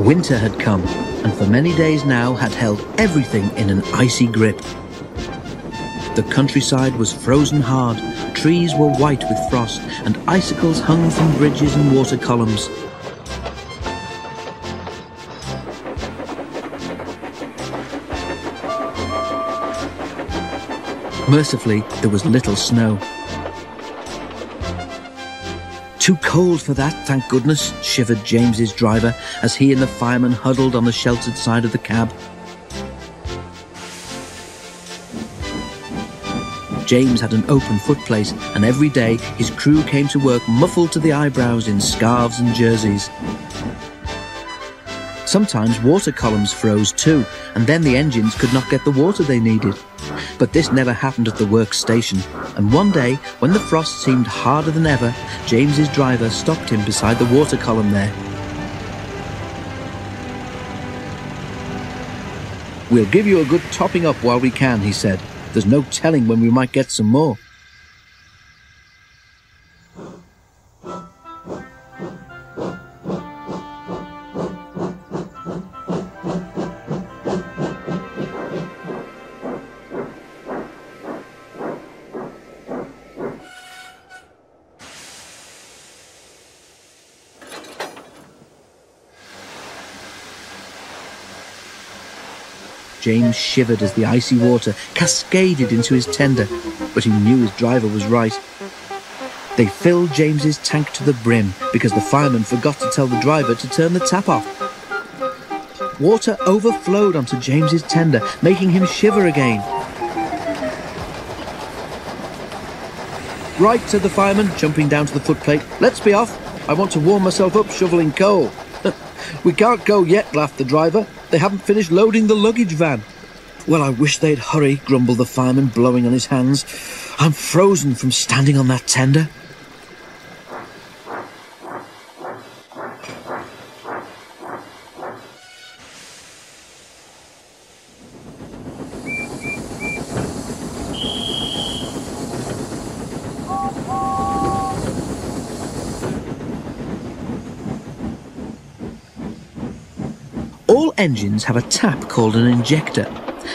Winter had come, and for many days now had held everything in an icy grip. The countryside was frozen hard, trees were white with frost, and icicles hung from bridges and water columns. Mercifully, there was little snow. Too cold for that, thank goodness, shivered James's driver as he and the fireman huddled on the sheltered side of the cab. James had an open footplate, and every day his crew came to work muffled to the eyebrows in scarves and jerseys. Sometimes water columns froze too, and then the engines could not get the water they needed. But this never happened at the work station, and one day, when the frost seemed harder than ever, James's driver stopped him beside the water column there. We'll give you a good topping up while we can, he said. There's no telling when we might get some more. James shivered as the icy water cascaded into his tender, but he knew his driver was right. They filled James's tank to the brim because the fireman forgot to tell the driver to turn the tap off. Water overflowed onto James's tender, making him shiver again. Right, said the fireman, jumping down to the footplate. Let's be off. I want to warm myself up shoveling coal. we can't go yet, laughed the driver. They haven't finished loading the luggage van. Well, I wish they'd hurry, grumbled the fireman, blowing on his hands. I'm frozen from standing on that tender. All engines have a tap called an injector.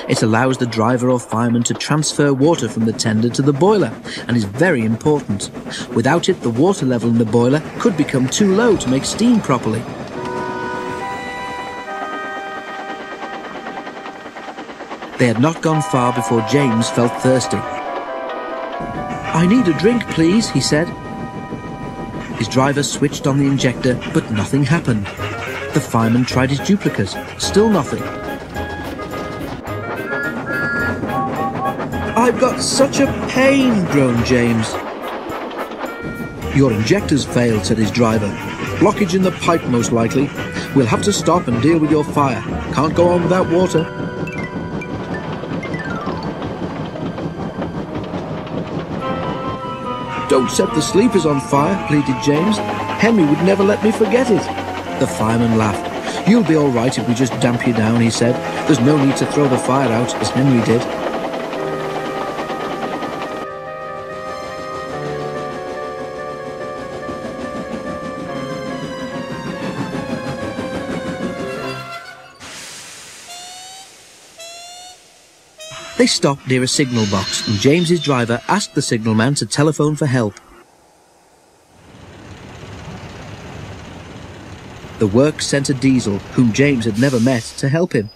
It allows the driver or fireman to transfer water from the tender to the boiler and is very important. Without it, the water level in the boiler could become too low to make steam properly. They had not gone far before James felt thirsty. I need a drink, please, he said. His driver switched on the injector, but nothing happened. The fireman tried his duplicate. Still nothing. I've got such a pain, groaned James. Your injector's failed, said his driver. Blockage in the pipe, most likely. We'll have to stop and deal with your fire. Can't go on without water. Don't set the sleepers on fire, pleaded James. Henry would never let me forget it. The fireman laughed. You'll be all right if we just damp you down, he said. There's no need to throw the fire out, as Henry did. They stopped near a signal box and James's driver asked the signalman to telephone for help. The work sent a diesel, whom James had never met, to help him.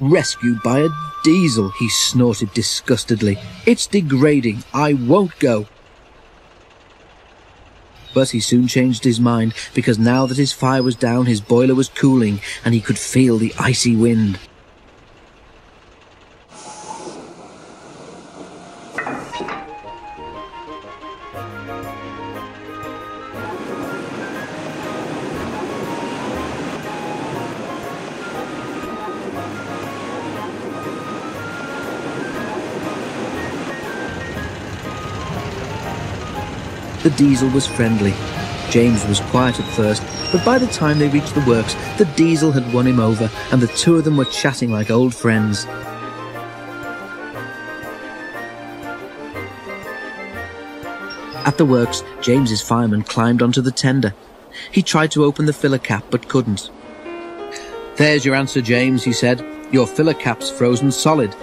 Rescued by a diesel, he snorted disgustedly. It's degrading. I won't go. But he soon changed his mind, because now that his fire was down, his boiler was cooling, and he could feel the icy wind. The diesel was friendly. James was quiet at first, but by the time they reached the works, the diesel had won him over, and the two of them were chatting like old friends. At the works, James's fireman climbed onto the tender. He tried to open the filler cap but couldn't. There's your answer, James, he said. Your filler cap's frozen solid.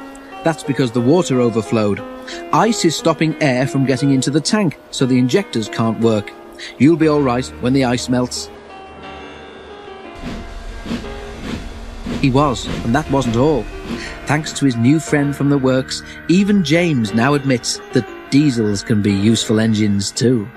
That's because the water overflowed. Ice is stopping air from getting into the tank, so the injectors can't work. You'll be all right when the ice melts. He was, and that wasn't all. Thanks to his new friend from the works, even James now admits that diesels can be useful engines too.